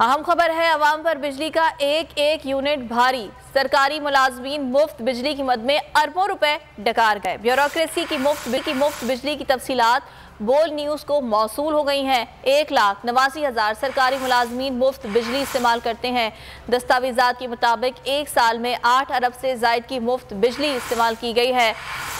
अहम खबर है अवाम पर बिजली का एक एक यूनिट भारी। सरकारी मुलाजमीन मुफ़्त बिजली की मद में अरबों रुपए डकार गए। ब्यूरोक्रेसी की मुफ़्त बिल की मुफ़्त बिजली की तफसीलात बोल न्यूज़ को मौसू हो गई हैं। एक लाख नवासी हज़ार सरकारी मुलाजमीन मुफ़्त बिजली इस्तेमाल करते हैं। दस्तावेजात के मुताबिक एक साल में आठ अरब से जायद की मुफ़्त बिजली इस्तेमाल की गई है।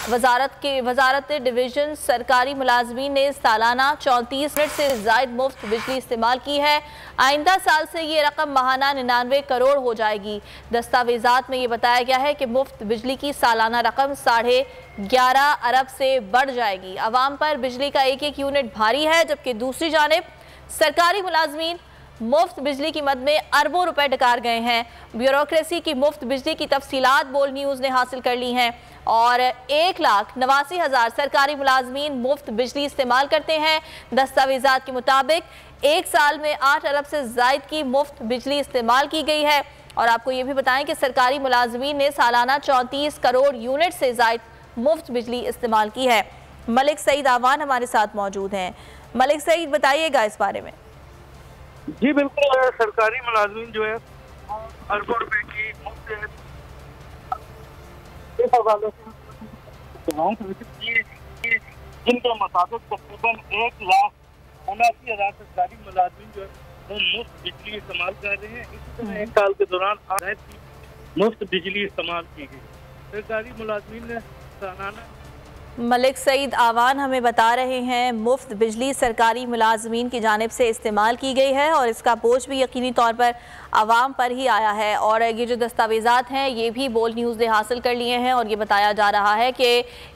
वजारत के वजारत डिवीज़न सरकारी मुलाजमीन ने सालाना चौंतीस मिनट से जायद मुफ़्त बिजली इस्तेमाल की है। आइंदा साल से ये रकम महाना निन्यानवे करोड़ हो जाएगी। दस्तावेजात में ये बताया गया है कि मुफ़्त बिजली की सालाना रकम साढ़े ग्यारह अरब से बढ़ जाएगी। आवाम पर बिजली का एक एक यूनिट भारी है, जबकि दूसरी जानब सरकारी मुलाजमीन मुफ़्त बिजली की मद में अरबों रुपए डकार गए हैं। ब्यूरोक्रेसी की मुफ़्त बिजली की तफसीलात बोल न्यूज़ ने हासिल कर ली हैं और एक लाख नवासी हज़ार सरकारी मुलाजमीन मुफ़्त बिजली इस्तेमाल करते हैं। दस्तावेजा के मुताबिक एक साल में आठ अरब से जायद की मुफ़्त बिजली इस्तेमाल की गई है। और आपको ये भी बताएँ कि सरकारी मुलाजमीन ने सालाना चौंतीस करोड़ यूनिट से जायद मुफ़्त बिजली इस्तेमाल की है। मलिक सईद आवान हमारे साथ मौजूद हैं। मलिक सईद, बताइएगा इस बारे में। जी, बिल्कुल सरकारी मुलाजमीन जो है, अरबों रुपए की मुफ़्त से जिनके मुताबिक तकरीबन एक लाख उनासी हज़ार सरकारी मुलाजमीन जो है, वो मुफ़्त बिजली इस्तेमाल कर रहे हैं। इसी तरह एक साल के दौरान मुफ़्त बिजली इस्तेमाल की गई। सरकारी मुलाजमीन ने सालाना मलिक सईद आवान हमें बता रहे हैं, मुफ़्त बिजली सरकारी मुलाजमीन की जानब से इस्तेमाल की गई है और इसका बोझ भी यकीनी तौर पर आवाम पर ही आया है। और ये जो दस्तावेज़ात हैं, ये भी बोल न्यूज़ ने हासिल कर लिए हैं और ये बताया जा रहा है कि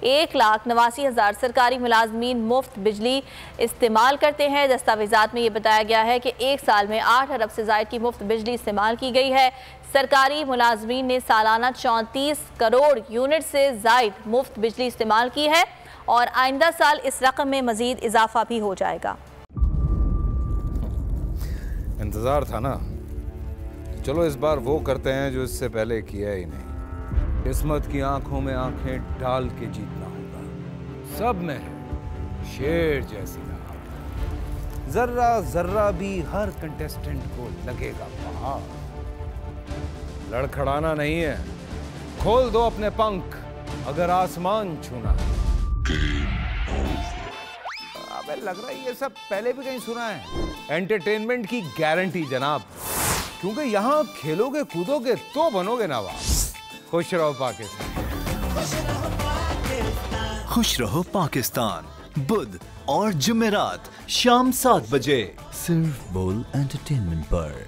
एक लाख नवासी हज़ार सरकारी मुलाजमीन मुफ़्त बिजली इस्तेमाल करते हैं। दस्तावेज़ात में ये बताया गया है कि एक साल में आठ अरब से जायद की मुफ़्त बिजली इस्तेमाल की गई है। सरकारी मुलाजमीन ने सालाना चौंतीस करोड़ यूनिट से जायद मुफ़्त बिजली इस्तेमाल की है और आइंदा साल इस रकम में मजीद इजाफा भी हो जाएगा। इंतज़ार था ना? चलो इस बार वो करते हैं जो इससे पहले किया ही नहीं। किस्मत की आँखों में आँखें डाल के जीतना होगा। सब में शेर जैसी जर्रा जर्रा भी हर कंटेस्टेंट को लगेगा पहाड़ लड़खड़ाना नहीं है। खोल दो अपने पंख, अगर आसमान छूना। अबे लग रहा है ये सब पहले भी कहीं सुना है। एंटरटेनमेंट की गारंटी जनाब। क्योंकि यहाँ खेलोगे, कूदोगे तो बनोगे नवाब खुश रहो पाकिस्तान। खुश रहो पाकिस्तान। बुध और जुमेरात, शाम सात बजे। सिर्फ़ बोल एंटरटेनमेंट पर।